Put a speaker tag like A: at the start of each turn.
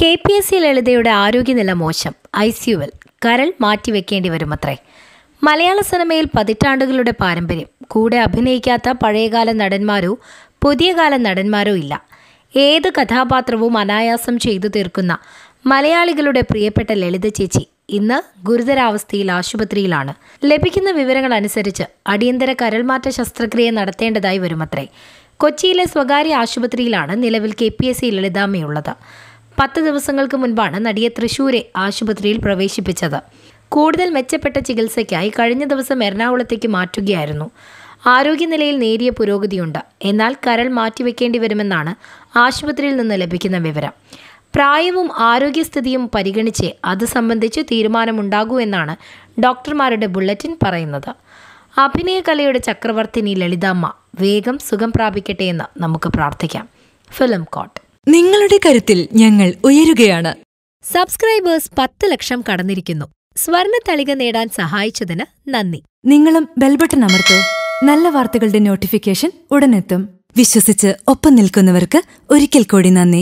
A: K P S C ലളിതയുടെ ആരോഗ്യനില മോശം. ഐ സിയുവിൽ കരൾ മാറ്റിവെക്കേണ്ടി വരുമത്രേ. മലയാള സിനിമയിൽ പതിറ്റാണ്ടുകളുടെ പാരമ്പര്യം. കൂടെ അഭിനയിക്കാത്ത പഴയകാല നടന്മാരോ പുതിയ കാല നടന്മാരോ ഇല്ല. ഏത് കഥാപാത്രവും അനായാസം ചെയ്തു തീർക്കുന്ന മലയാളികളുടെ പ്രിയപ്പെട്ട ലളിത ചേച്ചി ഇന്ന് ഗുരുതരാവസ്ഥയിൽ ആശുപത്രിയിലാണ്. ലഭിക്കുന്ന വിവരങ്ങൾ അനുസരിച്ച് അടിയന്തര കരൾമാറ്റ ശസ്ത്രക്രിയ നടത്തേണ്ടതായി വരുമത്രേ. കൊച്ചിയിലെ സ്വകാര്യ ആശുപത്രിയിലാണ് നിലവിൽ കെ പി എസ് സി ലളിതാമ്മയുള്ളത്. പത്ത് ദിവസങ്ങൾക്ക് മുൻപാണ് നടിയെ തൃശൂരെ ആശുപത്രിയിൽ പ്രവേശിപ്പിച്ചത്. കൂടുതൽ മെച്ചപ്പെട്ട ചികിത്സയ്ക്കായി കഴിഞ്ഞ ദിവസം എറണാകുളത്തേക്ക് മാറ്റുകയായിരുന്നു. ആരോഗ്യനിലയിൽ നേരിയ പുരോഗതിയുണ്ട്. എന്നാൽ കരൾ മാറ്റിവെക്കേണ്ടി വരുമെന്നാണ് ആശുപത്രിയിൽ നിന്ന് ലഭിക്കുന്ന വിവരം. പ്രായവും ആരോഗ്യസ്ഥിതിയും പരിഗണിച്ച് അത് സംബന്ധിച്ച് തീരുമാനമുണ്ടാകൂ എന്നാണ് ഡോക്ടർമാരുടെ ബുള്ളറ്റിൻ പറയുന്നത്. അഭിനയകലയുടെ ചക്രവർത്തിനി ലളിതാമ്മ വേഗം സുഖം പ്രാപിക്കട്ടെ എന്ന് നമുക്ക് പ്രാർത്ഥിക്കാം. ഫിലിം കോട്ട്.
B: നിങ്ങളുടെ കരുത്തിൽ ഞങ്ങൾ ഉയരുകയാണ്.
A: സബ്സ്ക്രൈബേഴ്സ് പത്ത് ലക്ഷം കടന്നിരിക്കുന്നു. സ്വർണത്തളിക തളിക നേടാൻ സഹായിച്ചതിന് നന്ദി.
B: നിങ്ങളും ബെൽബട്ടൺ അമർത്തോ. നല്ല വാർത്തകളുടെ നോട്ടിഫിക്കേഷൻ ഉടനെത്തും. വിശ്വസിച്ച് ഒപ്പം നിൽക്കുന്നവർക്ക് ഒരിക്കൽ കൂടി നന്ദി.